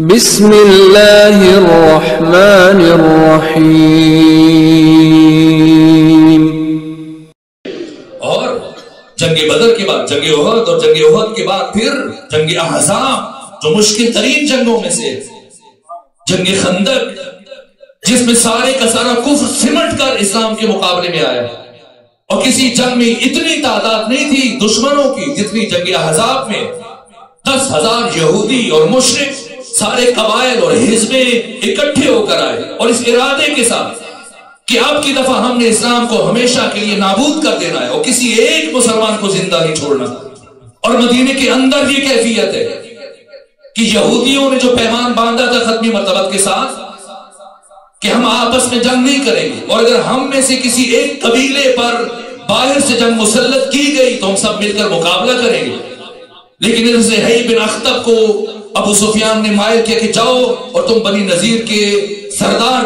बिस्मिल्लाहिर्रहमानिर्रहीम। और जंगे बदर के बाद, जंगे उहद और जंगे उहद के बाद फिर जंगे अहजाब, जो मुश्किल तरीन जंगों में से, जंगे खंदक, जिसमें सारे का सारा कुफ्र सिमट कर इस्लाम के मुकाबले में आया। और किसी जंग में इतनी तादाद नहीं थी दुश्मनों की, जितनी जंगे अहजाब में। दस हज़ार यहूदी और मुशरिक सारे कबायल और हिजबे इकट्ठे होकर आए और इस इरादे के साथ कि अब की दफ़ा हमने इस्लाम को हमेशा के लिए नाबूद कर देना है और किसी एक मुसलमान को ज़िंदा नहीं छोड़ना। और मदीने के अंदर ये कैफियत है कि यहूदियों ने जो पैमान बांधा था खत्मी मरतबत के साथ, कि हम आपस में जंग नहीं करेंगे। और अगर हम में से किसी एक कबीले पर बाहर से जंग मुसलत की गई तो हम सब मिलकर मुकाबला करेंगे। लेकिन इधर से हई बिन अख्तब को अबू सुफियान ने मायल किया कि जाओ और तुम बनी नजीर के सरदार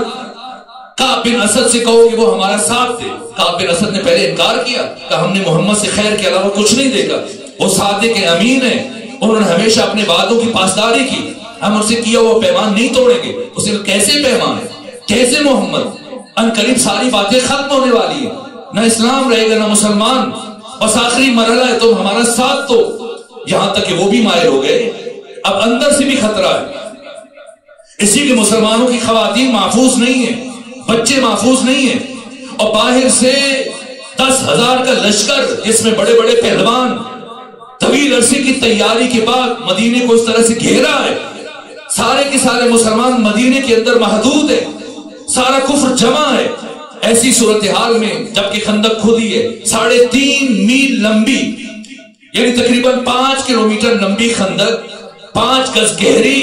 काब बिन असद से कहो कि वो हमारा साथ दे। काब बिन असद ने पहले इनकार किया कि हमने मोहम्मद से खैर के अलावा कुछ नहीं देखा। वो सादे के अमीन है। उन्होंने हमेशा अपने वादों की पासदारी की। हम उससे किया वो पैमान नहीं तोड़ेंगे। उसे कैसे पैमान है? कैसे मोहम्मद? अन करीब सारी बातें खत्म होने वाली है। ना इस्लाम रहेगा, ना मुसलमान। बस आखिरी मरला है, तुम हमारा साथ तो यहाँ तक कि वो भी मायर हो गए। अब अंदर से भी खतरा है। इसी के मुसलमानों की खातन महफूज नहीं है, बच्चे महफूज नहीं है। और बाहर से दस हज़ार का लश्कर, जिसमें बड़े बड़े पहलवान तवील अरसे की तैयारी के बाद मदीने को इस तरह से घेरा है। सारे के सारे मुसलमान मदीने के अंदर महदूद है। सारा कुफर जमा है। ऐसी सूरत हाल में जबकि खंदक खुद है, साढ़े तीन मील लंबी, यानी तकरीबन पाँच किलोमीटर लंबी खंदक पाँच गज गहरी,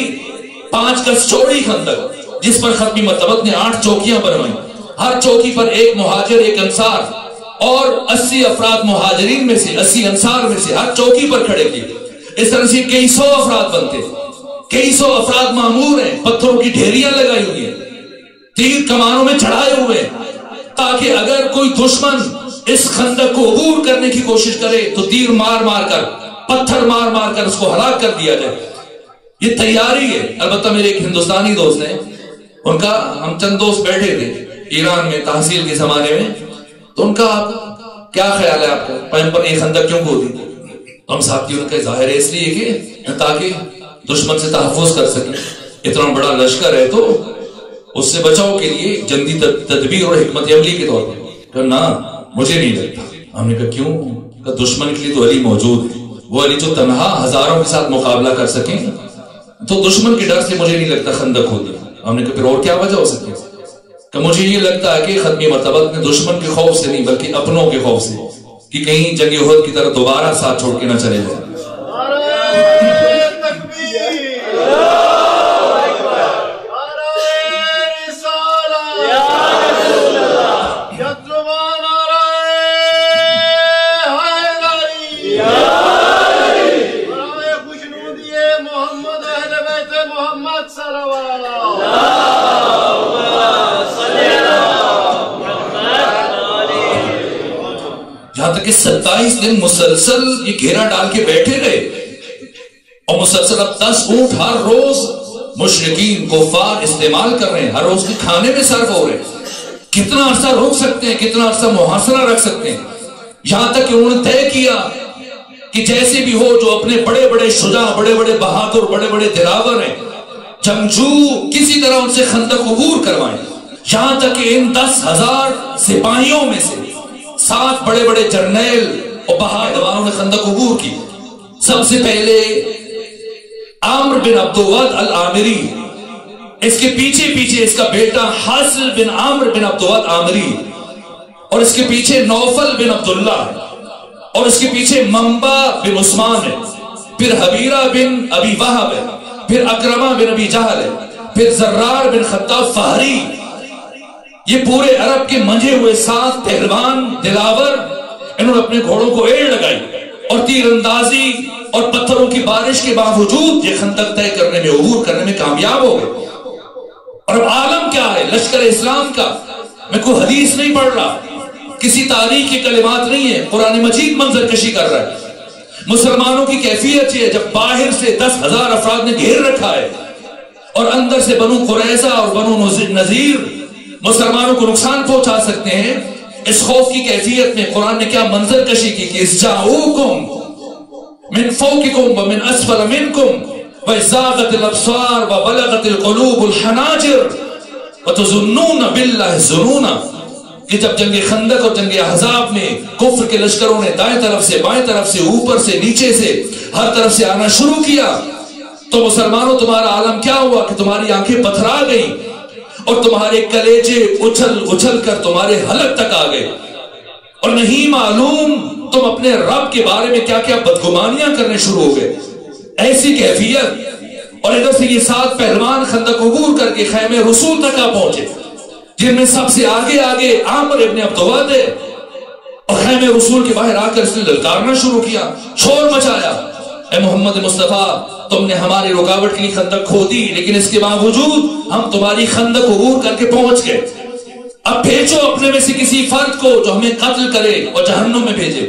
पाँच गज चौड़ी खंदक, जिस पर खत्मी मतबत ने आठ चौकियाँ बनवाई। हर चौकी पर एक मुहाजिर, एक अंसार, और अस्सी अफराद मुहाजरीन में से, अस्सी अंसार में से हर चौकी पर खड़े किए। इस तरह से कई सौ अफराद बनते। कई सौ अफराद मामूर हैं, पत्थरों की ढेरियाँ लगाई हुई हैं, तीर कमानों में चढ़ाए हुए हैं, ताकि अगर कोई दुश्मन इस खंदक को अबूर करने की कोशिश करे तो तीर मार मार कर, पत्थर मार मार कर उसको हलाक कर दिया जाए। ये तैयारी है। अलबत्ता मेरे एक हिंदुस्तानी दोस्त हैं। उनका हम चंद दोस्त बैठे थे ईरान में तहसील के जमाने में। तो उनका क्या ख्याल है आपका? पैम एक खंदक क्यों खोदी तो हम साथी उनका ज़ाहिर है इसलिए कि ताकि दुश्मन से तहफुज कर सके। इतना बड़ा लश्कर है तो उससे बचाव के लिए जल्दी तदबीर और हिकमत अमली के तौर पर ना, मुझे नहीं लगता। हमने कहा, क्यों? दुश्मन के लिए तो अली मौजूद है। वो अली जो तनहा हज़ारों के साथ मुकाबला कर सके तो दुश्मन के डर से मुझे नहीं लगता खंदक खुद। हमने कहा, फिर और क्या वजह हो सकती है? कि मुझे ये लगता है कि खत्मी मरतबत में दुश्मन के खौफ से नहीं, बल्कि अपनों के खौफ से, कि कहीं जंग की तरह दोबारा साथ छोड़ के ना चले जाए। यहाँ तक कि सत्ताईस दिन मुसलसल ये घेरा डाल के बैठे रहे और मुसलसल अब दस ऊँट हर रोज मुशरकिन, कुफार इस्तेमाल कर रहे हैं। हर रोज के खाने में सर्व हो रहे हैं। कितना अरसा रोक सकते हैं, कितना अरसा मुहासरा रख सकते हैं। यहाँ तक कि उन्होंने तय किया कि जैसे भी हो, जो अपने बड़े बड़े शुजा बड़े बड़े बहादुर बड़े बड़े दिलावर हैं, जंगजू किसी तरह उनसे खंदक अबूर करवाएँ। यहाँ तक कि इन दस हज़ार सिपाहियों में से सात बड़े बड़े जर्नैल और बहादुरों ने खंदक अबूर की। सबसे पहले आम्र बिन अब्दुवद अल आमिरी इसके पीछे पीछे इसका बेटा हासिल बिन आम्र बिन अब्दुवद आमरी, और इसके पीछे नौफल बिन अब्दुल्ला, और इसके पीछे मंबा बिन उस्मान है, फिर हबीरा बिन अबी वाहब है, फिर अक्रमा बिन अबी जहल है, फिर जर्रार बिन खत्ताब फहरी ये पूरे अरब के मंझे हुए सात पहलवान, दिलावर, इन्होंने अपने घोड़ों को एड़ लगाई और तीरंदाजी और पत्थरों की बारिश के बावजूद ये खंदक तय करने में अबूर करने में कामयाब हो गए। और अब आलम क्या है? लश्कर इस्लाम का। मैं कोई हदीस नहीं पढ़ रहा। किसी तारीख के कलिमात नहीं है। कुरान मजीद मंजर कशी कर रहा है। मुसलमानों की कैफियत है, जब बाहर से दस हज़ार अफराद ने घेर रखा है और अंदर से बनू कुरैजा और बनू नजीर मुसलमानों को नुकसान पहुँचा सकते हैं। इस खौफ की कैफियत में कुरान ने क्या मंजर कशी की कि इस जाऊकुम मिन फौकिकुम व मिन असफल मिनकुम व इजागत अबसार व बलगत अलकुलूब हनाजिर व तुजुन्नून बिल्लाह जुनूना। कि जब जंग खंदक और जंग अहजाब में कुफ्र के लश्करों ने दाएँ तरफ़ से, बाएँ तरफ़ से, ऊपर से, नीचे से हर तरफ़ से आना शुरू किया तो मुसलमानों, तुम्हारा आलम क्या हुआ कि तुम्हारी आँखें पथरा गई? और तुम्हारे कलेजे उछल उछल कर तुम्हारे हलक तक आ गए। और नहीं मालूम तुम अपने रब के बारे में क्या क्या बदगुमानियाँ करने शुरू हो गए। ऐसी कैफियत और इधर से ये सात पहलवान खंदक अबूर करके खैमे रसूल तक आ पहुँचे, जिनमें सबसे आगे आगे आमर इब्ने अब्दुवाद है। और खैमे रसूल के बाहर आकर इसने ललकारना शुरू किया, शोर मचाया। मोहम्मद मुस्तफ़ा, तुमने हमारी रुकावट की खंदक खो दी, लेकिन इसके बावजूद हम तुम्हारी खंदक अबूर करके पहुँच गए। अब भेजो अपने में से किसी फर्द को जो हमें कत्ल करे और जहन्नुम में भेजे।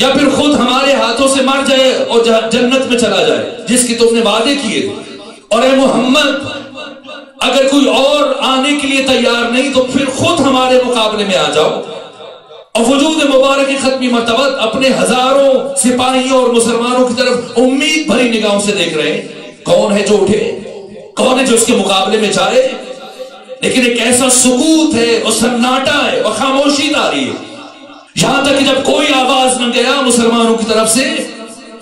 या फिर खुद हमारे हाथों से मर जाए और जन्नत में चला जाए, जिसकी तुमने वादे किए। और ए मोहम्मद, अगर कोई और आने के लिए तैयार नहीं तो फिर खुद हमारे मुकाबले में आ जाओ। वजूद मुबारक खत्मी मरतबत अपने हज़ारों सिपाहियों और मुसलमानों की तरफ़ उम्मीद भरी निगाहों से देख रहे हैं। कौन है जो उठे? कौन है जो उसके मुकाबले में जाए? लेकिन एक ऐसा सुकूत है और सन्नाटा है और खामोशी रही है। यहाँ तक कि जब कोई आवाज़ न गया मुसलमानों की तरफ़ से,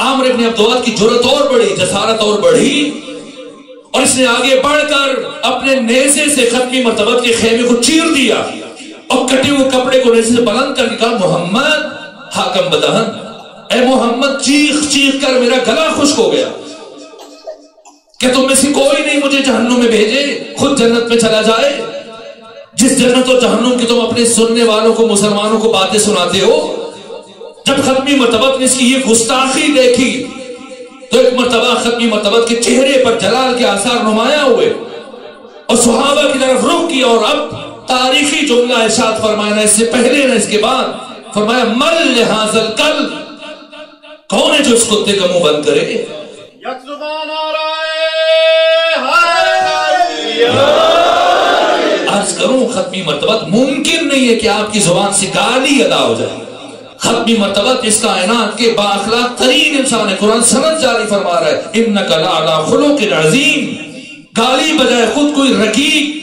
आमर इब्ने अब्दुल्लाह की ज़रूरत और बढ़ी, जसारत और बढ़ी। और इसने आगे बढ़कर अपने नेजे से खत्मी मरतबत के खेमे को चीर दिया। और कटे हुए कपड़े को नेजे से बुलंद करके कहा, मोहम्मद, हाकम बदहन, ए मोहम्मद, चीख चीख कर मेरा गला खुश्क हो गया। कि तुम में से कोई नहीं मुझे जहन्नुम में भेजे, खुद जन्नत में चला जाए। जिस जन्नत और जहन्नुम की तुम अपने सुनने वालों को, मुसलमानों को बातें सुनाते हो, जब खत्मी मरतबत ने इसकी ये गुस्ताखी देखी तो एक मरतबा खत्मी मरतबत के चेहरे पर जलाल के आसार नुमाया हुए, और सुहाबा की तरफ़ रुख किया, और अब तारीखी जुमला इशाद फरमाया इससे पहले ना इसके बाद, फरमाया मल लिहाजल कल। कौन है जो इस कुत्ते का मुँह बंद करे? अर्ज़ करूँ, खत्मी मरतबत मुमकिन नहीं है कि आपकी ज़ुबान से गाली अदा हो जाए। खत्मी मरतबत इस कायनात के बाखला तरीन इंसान है। कुरान सनत जारी फरमा रहा है इन नकला खुलो के नजीम गाली बजाय खुद कोई रकीब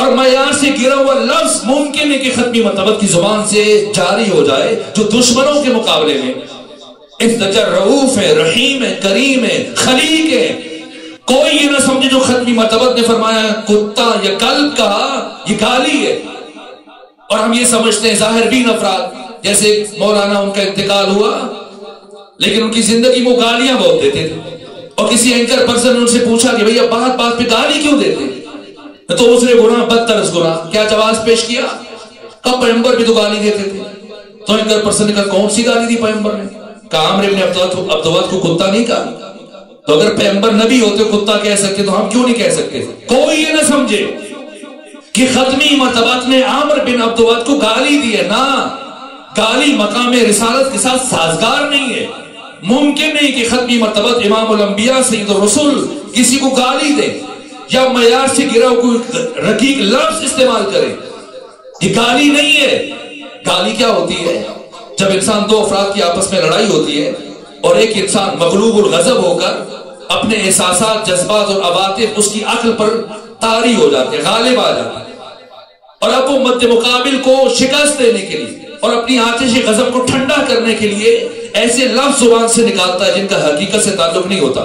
और मैार से गिरा हुआ लफ्ज मुमकिन है कि खत्मी मरतबत की ज़ुबान से जारी हो जाए, जो दुश्मनों के मुकाबले में। इफ्तर रऊफ है, रहीम है, करीम है, खलीक है। कोई ये ना समझे जो खत्मी मरतबत ने फरमाया, कुत्ता या कल्ब कहा ये गाली है। और हम ये समझते हैं, ज़ाहिर भी नफरात जैसे मौलाना उनका इंतकाल हुआ, लेकिन उनकी ज़िंदगी में गालियाँ बहुत देते थे। और किसी एंकर पर्सन ने उनसे पूछा कि भैया बात बात पे गाली क्यों देते? तो उसने गुना बदतरस गुना क्या जवाब पेश किया? कब पैम्बर भी तो गाली देते थे। तो एंकर पर्सन ने कहा कौन सी गाली दी पैम्बर ने? काम ने अब्दुल्ला को कुत्ता नहीं कहा। तो अगर पैम्बर नबी होते, कुत्ता कह सकते तो हम क्यों नहीं कह सकते? कोई ये ना समझे कि खत्मी मतबत ने आमर बिन अब्दुल्ला को गाली दी है। ना, गाली मकाम रिसालत के साथ साजगार नहीं है। मुमकिन नहीं कि खत्मी मरतबत इमाम सईद रसुल किसी को गाली दे। या मैार से गिरा कोई रकीक लफ्ज इस्तेमाल करे। ये गाली नहीं है। गाली क्या होती है? जब इंसान दो अफराद की आपस में लड़ाई होती है और एक इंसान मकलूब और गजब होकर अपने एहसास जज्बात और अवातिफ उसकी अकल पर तारी हो जाते हैं, गालिब आ जाते हैं। और अब वो मध्य मुकाबिल को शिकस्त देने के लिए और अपनी आतिश गजब को ठंडा करने के लिए ऐसे लफ्ज ज़ुबान से निकालता है जिनका हकीकत से ताल्लुक नहीं होता।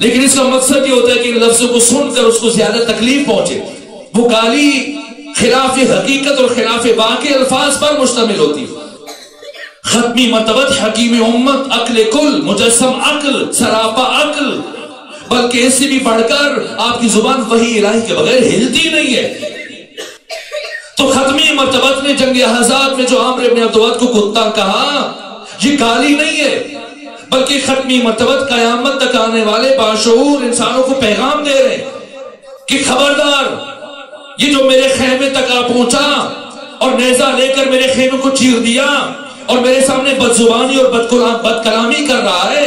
लेकिन इसका मकसद ये होता है कि लफ्जों को सुनकर उसको ज़्यादा तकलीफ़ पहुँचे। वो गाली खिलाफ हकीकत और खिलाफ बाकी अल्फाज पर मुश्तमिल होती है। खत्मी मतबत हकीम उम्मत, अकल कुल मुजस्म अकल, सरापा अकल। बल्कि इससे भी बढ़कर आपकी ज़ुबान वही इलाही के बगैर हिलती नहीं है। तो खत्मी मतबत ने जंग हजाब में जो आमर अब्दुल्लाह को कुत्ता कहा, ये गाली नहीं है। बल्कि खत्मी मरतबत कयामत तक आने वाले बाशूर इंसानों को पैगाम दे रहे कि खबरदार, ये जो मेरे खेमे तक आ पहुँचा और नेजा लेकर मेरे खेमे को चीर दिया और मेरे सामने बदजुबानी और बदकुलाम बदकलामी कर रहा है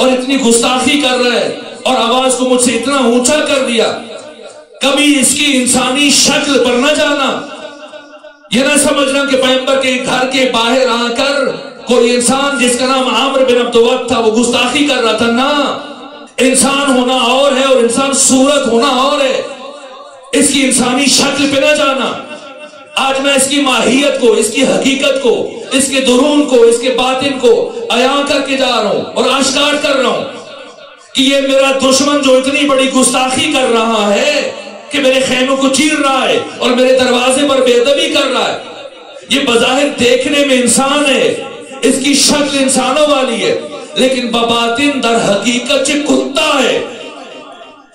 और इतनी गुस्ताखी कर रहा है और आवाज़ को मुझसे इतना ऊँचा कर दिया, कभी इसकी इंसानी शक्ल पर न जाना। यह ना समझना कि पैम्बर के घर के बाहर आकर कोई इंसान जिसका नाम आमर बिन अब्दुवत था, वो गुस्ताखी कर रहा था, ना। इंसान होना और है और इंसान सूरत होना और है। इसकी इंसानी शक्ल पे ना जाना। आज मैं इसकी माहियत को, इसकी हकीकत को, इसके दुरून को, इसके बातिन को अया करके जा रहा हूँ और आश्कार कर रहा हूँ कि ये मेरा दुश्मन जो इतनी बड़ी गुस्ताखी कर रहा है कि मेरे खेमों को चीर रहा है और मेरे दरवाजे पर बेदबी कर रहा है। ये बजाहिर देखने में इंसान है। इसकी शक्ल इंसानों वाली है। लेकिन बबातिन दर हकीकत कुत्ता है।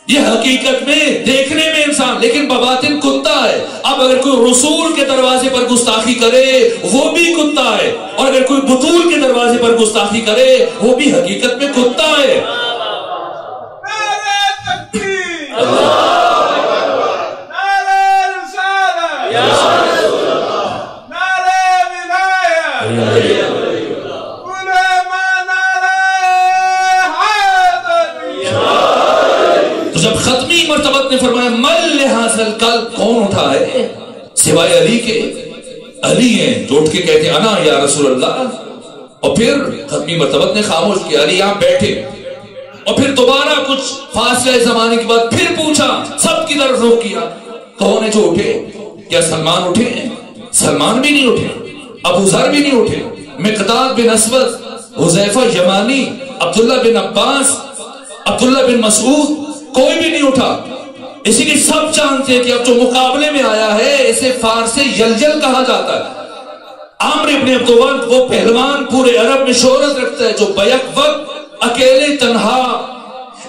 ये हकीकत में, देखने में इंसान, लेकिन बबातिन कुत्ता है। अब अगर कोई रसूल के दरवाजे पर गुस्ताखी करे, वो भी कुत्ता है। और अगर कोई बतूल के दरवाजे पर गुस्ताखी करे, वो भी हकीकत में कुत्ता है तो जब खत्मी मरतबत ने फरमाया मल हासिल कल कौन उठा है सिवाय अली के, अली हैं जो उठ के कहते अना या रसूल अल्लाह और फिर खत्मी मरतबत ने खामोश किया, अली यहाँ बैठे। और फिर दोबारा कुछ फासले जमाने के बाद फिर पूछा, सबकी तरफ़ रुख किया। कौन है जो उठे? क्या सलमान उठे? सलमान भी नहीं उठे, अबू जर भी नहीं उठे Miqdad bin Aswad, Huzaifa Yamani, Abdullah bin Abbas, Abdullah bin Masood, कोई भी नहीं उठा। इसीलिए सब जानते हैं कि अब जो मुकाबले में आया है, इसे फारसे यलजल कहा जाता है। आमर इब्ने अब्दुवंत वो पहलवान पूरे अरब में शोहरत रखता है, जो बैक वक्त अकेले तनहा,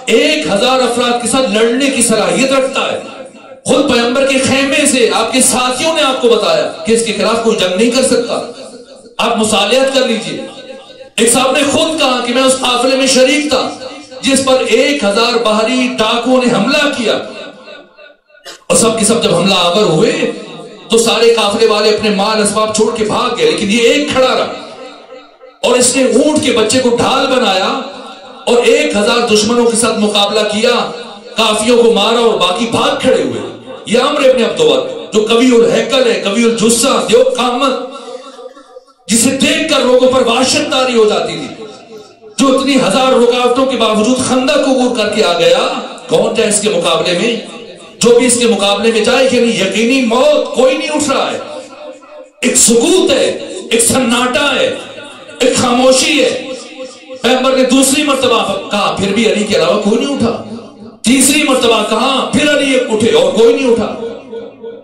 एक हज़ार अफराद के साथ लड़ने की सलाहियत रखता है। खुद पैगंबर के खेमे से आपके साथियों ने आपको बताया कि इसके खिलाफ कोई जंग नहीं कर सकता। आप मुसालियत कर लीजिए। एक साहब ने खुद कहा कि मैं उस काफिले में शरीक था, जिस पर एक हज़ार बाहरी डाकुओं ने हमला किया। और सब के सब जब हमला आवर हुए तो सारे काफले वाले अपने माल असबाब छोड़ के भाग गए, लेकिन ये एक खड़ा रहा। और इसने ऊँट के बच्चे को ढाल बनाया और एक हज़ार दुश्मनों के साथ मुकाबला किया, काफियों को मारा और बाकी भाग खड़े हुए। ये अमर अपने अब्दुल जो कवि उल हैकल है कवि उल जुस्सा, देव कामत, जिसे देखकर लोगों पर वाशतदारी हो जाती थी, जो इतनी हज़ार रुकावटों के बावजूद खंदा को वो करके आ गया, कौन जाए इसके मुकाबले में? जो भी इसके मुकाबले में जाए यानी यकीनी मौत कोई नहीं उठ रहा है। एक सुकूत है, एक सन्नाटा है, एक खामोशी है। पैगंबर ने दूसरी मरतबा कहा, फिर भी अली के अलावा कोई नहीं उठा। तीसरी मरतबा कहा, फिर अली उठे और कोई नहीं उठा।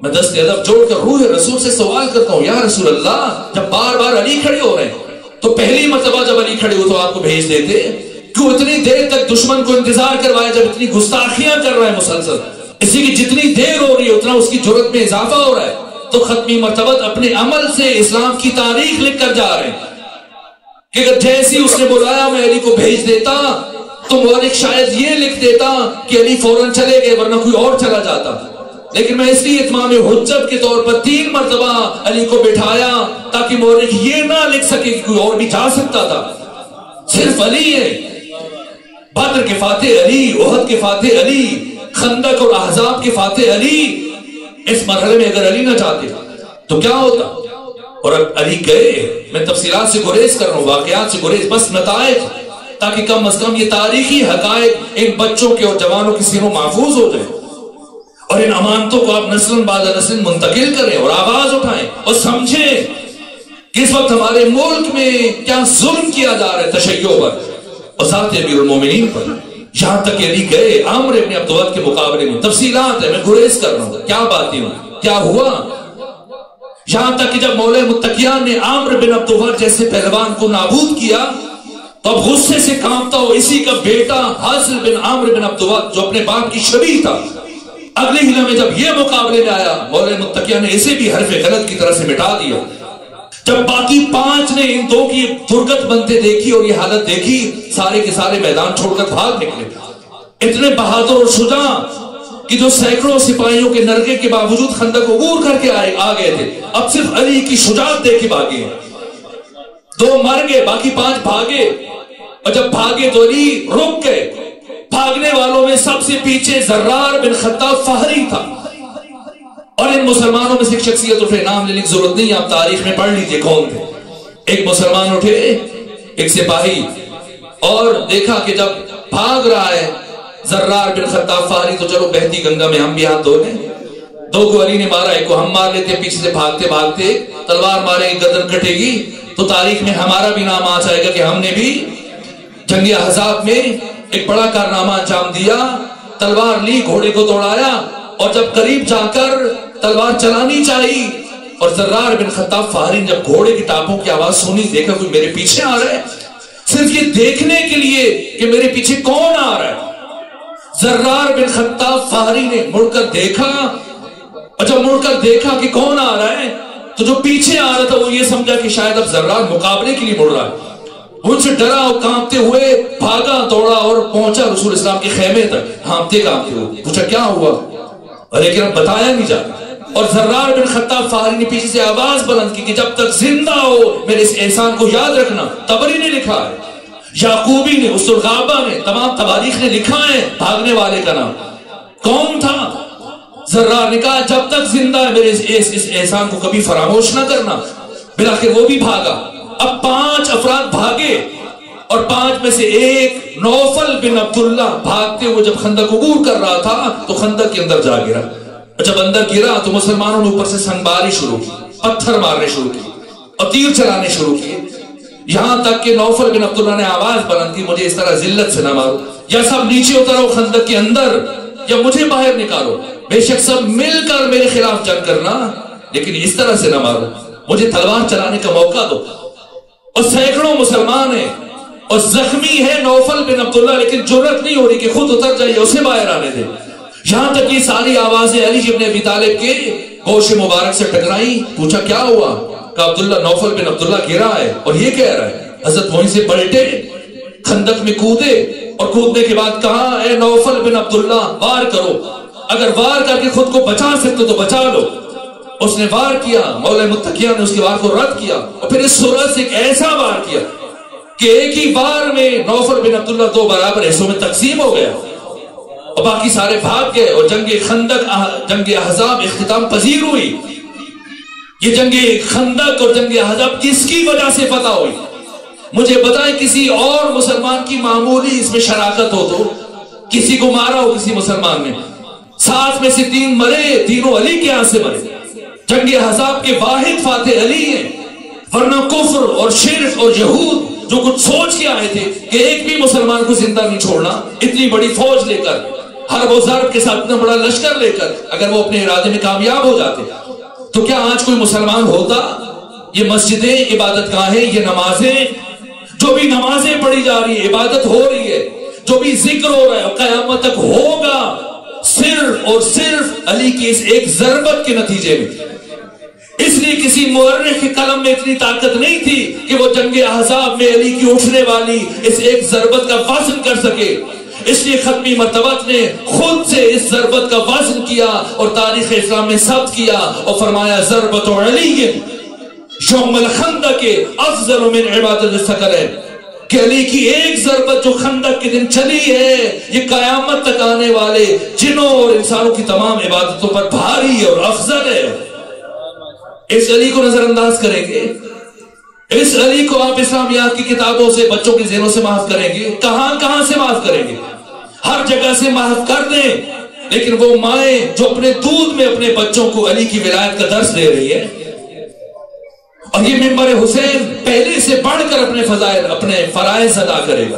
मैं दस्त अदब जोड़कर रूह रसूल से सवाल करता हूँ, या रसूल अल्लाह जब बार बार अली खड़े हो रहे हैं तो पहली मरतबा जब अली खड़े हो तो आपको भेज देते क्यों इतनी देर तक दुश्मन को इंतज़ार करवाया जब इतनी गुस्ताखियाँ कर रहे हैं मुसलसल? इसी की जितनी देर हो रही है, उतना उसकी ज़रूरत में इजाफा हो रहा है। तो खत्मी मरतबत अपने अमल से इस्लाम की तारीख लिख कर जा रहे हैं। कि जैसी उसने बुलाया, मैं अली को भेज देता तो मौलिक शायद ये लिख देता कि अली फ़ौरन चले गए, वरना कोई और चला जाता। लेकिन मैं इसलिए इतमाम हुज्जत के तौर पर तीन मरतबा अली को बिठाया, ताकि मौलिक ये ना लिख सके कि कोई और भी जा सकता था। सिर्फ़ अली है। बद्र के फाते अली ओहद के फाते अली खंदक और अहजाब के फाते अली इस मरहले में अगर अली ना चाहते तो क्या होता? और अली गए, मैं तफसीलात से गुरेज कर रहा हूँ, वाकयात से गुरेज, बस नतज ताकि कम अज कम ये तारीखी हकायक इन बच्चों के और जवानों के सिरों महफूज हो जाए। और इन अमानतों को आप नस्ल बाद नस्ल मुंतकिल करें और आवाज़ उठाएँ और समझें कि इस वक्त हमारे मुल्क में क्या जुल्म किया जा रहा है तशैयों पर और साथ ही अमीरमिन पर। यहाँ तक अली गए, आमर अपने अब्दुवत के मुकाबले में तफसीलात है, मैं गुरेज कर रहा हूँ। क्या बातें क्या हुआ? यहाँ तक कि जब मौल मुतकिया ने आमर बिन अब्दुवत जैसे पहलवान को नाबूद किया तो अब गुस्से से कांपता हो इसी का बेटा हासिल बिन आमर बिन अब्दुवत जो अपने बाप की शबी था, अगले हिला में जब यह मुकाबले में आया, मौल मुतकिया ने इसे भी हरफ गलत की तरह से मिटा दिया। जब बाकी पाँच ने इन दो की दुर्गत बनते देखी और ये हालत देखी, सारे के सारे मैदान छोड़कर भाग निकले। इतने बहादुर और शुजा कि जो सैकड़ों सिपाहियों के नरके के बावजूद खंदक उबूर करके आए, आ गए थे। अब सिर्फ़ अली की शुजात देख के भागे दो मर गए, बाकी पाँच भागे। और जब भागे तो अली रुक गए। भागने वालों में सबसे पीछे जर्रार बिन खत्ता फहरी था। और इन मुसलमानों में से शख्सियत उठे, नाम लेने की ज़रूरत नहीं आप तारीख में पढ़ लीजिए कौन थे। एक मुसलमान उठे, एक सिपाही, और देखा कि जब भाग रहा है, जर्रार बिन खत्ताब फारी तो चलो बहती गंगा में हम भी हाथ धो दो को अली ने मारा, एक को हम मार लेते, पीछे से भागते भागते तलवार मारे गर्दन कटेगी तो तारीख में हमारा भी नाम आ जाएगा कि हमने भी जंगी हजाब में एक बड़ा कारनामा अंजाम दिया, तलवार ली, घोड़े को दौड़ाया, और जब करीब जाकर तलवार चलानी चाहिए। और जर्रार बिन खत्ताब फाहरी जब घोड़े की टापों की आवाज़ सुनी, देखा कोई मेरे पीछे आ रहा है? सिर्फ़ ये देखने के लिए कि मेरे पीछे कौन आ रहा है। जर्रार बिन खत्ताब फाहरी ने मुड़कर देखा, और जब मुड़कर देखा कि कौन आ रहा है तो जो पीछे आ रहा था वो ये समझा कि शायद अब जर्रार मुकाबले के लिए मुड़ रहा है। उनसे डरा और कांपते हुए भागा, दौड़ा और पहुँचा रसूल इस्लाम के खेमे तक। हाँपते कांपते हुए। पूछा, क्या हुआ? लेकिन अब बताया नहीं जाता। और जर्रार बिन खत्ताब फाहरी ने पीछे से आवाज़ बुलंद की कि जब तक ज़िंदा हो मेरे इस एहसान को याद रखना तबरी ने लिखा है। याकूबी ने उसुलगाबा ने तमाम तबारीख ने लिखा है भागने वाले का नाम। कौन था? जर्रार ने कहा जब तक ज़िंदा है मेरे इस, एहसान को कभी फरामोश ना करना। बिलाखिर वो भी भागा। अब पाँच अफराद भागे और पाँच में से एक नौफल बिन अब्दुल्ला भागते हुए जब खंदक अबूर कर रहा था तो खंदक के अंदर जा गिरा। जब अंदर गिरा तो मुसलमानों ने ऊपर से संगबारी शुरू की, पत्थर मारने शुरू किए और तीर चलाने शुरू किए। यहाँ तक कि नौफल बिन अब्दुल्ला ने आवाज़ बुलंद की, मुझे इस तरह जिल्लत से ना मारो। या सब नीचे उतरो, खंदक के अंदर, या मुझे बाहर निकालो। बेशक सब मिलकर मेरे खिलाफ जंग करना, लेकिन इस तरह से ना मारो। मुझे तलवार चलाने का मौका दो। और सैकड़ों मुसलमान है, और जख्मी है नौफल बिन अब्दुल्ला, लेकिन ज़रूरत नहीं हो रही कि खुद उतर जाइए, उसे बाहर आने दे। यहाँ तक ये सारी आवाज़ें अली जी अपने अबी तालिब के गोश मुबारक से टकराई, पूछा, क्या हुआ? अब्दुल्ला, नौफल बिन अब्दुल्ला गिरा है और ये कह रहा है, हज़रत वहीं से पलटे खंदक में कूदे और कूदने के बाद कहा, ए नौफल बिन अब्दुल्ला, वार करो। अगर वार करके खुद को बचा सकते तो बचा लो उसने वार किया, मौल मुतकिया ने उसकी वार को रद्द किया और फिर इस सूरत से एक ऐसा वार किया कि एक ही बार में नौफल बिन अब्दुल्ला दो बराबर हिस्सों में तकसीम हो गया। और बाकी सारे भाग गए और जंग खंदक जंग अहजाब इख्तिताम पजीर हुई। ये जंग खंदक और जंग अहजाब किसकी वजह से पता हुई? मुझे बताएँ, किसी और मुसलमान की मामूली इसमें शराकत हो तो किसी को मारा हो किसी मुसलमान ने? सात में से तीन मरे, तीनों अली के यहाँ से मरे। जंग हजाब के वाहिद फाते अली हैं, वरना कुफर और शिरक और यहूद जो कुछ सोच के आए थे कि एक भी मुसलमान को ज़िंदा नहीं छोड़ना, इतनी बड़ी फौज लेकर। हर वो जरब के साथ इतना बड़ा लश्कर लेकर अगर वो अपने इरादे में कामयाब हो जाते तो क्या आज कोई मुसलमान होता? ये मस्जिदें इबादत गाहें ये नमाजें, जो भी नमाजें पढ़ी जा रही है, इबादत हो रही है, जो भी ज़िक्र हो रहा है, कयामत तक होगा, सिर्फ़ और सिर्फ़ अली की इस एक जरबत के नतीजे में। इसलिए किसी मुर्र के कलम में इतनी ताकत नहीं थी कि वो जंग अहसाब में अली की उठने वाली इस एक जरबत का वज़न कर सके। इसलिए खत्मी मरतबत ने खुद से इस जरबत का वज़न किया और तारीख इस्लाम में सब किया और फरमाया, जरबत के अफजल मिन इबादत सकर है। कि अली की एक जरबत जो खंदक के दिन चली है, ये कयामत तक आने वाले जिनों और इंसानों की तमाम इबादतों पर भारी और अफजल है। इस अली को नजरअंदाज करेंगे। इस अली को आप इस्लामियात की किताबों से, बच्चों के जेनों से माफ़ करेंगे। कहाँ कहाँ से माफ़ करेंगे? हर जगह से माफ़ कर दें। लेकिन वो माए जो अपने दूध में अपने बच्चों को अली की विलायत का दर्श दे रही है, और ये मेंबर हुसैन पहले से बढ़कर अपने फजाइल, अपने फराइज अदा करेगा।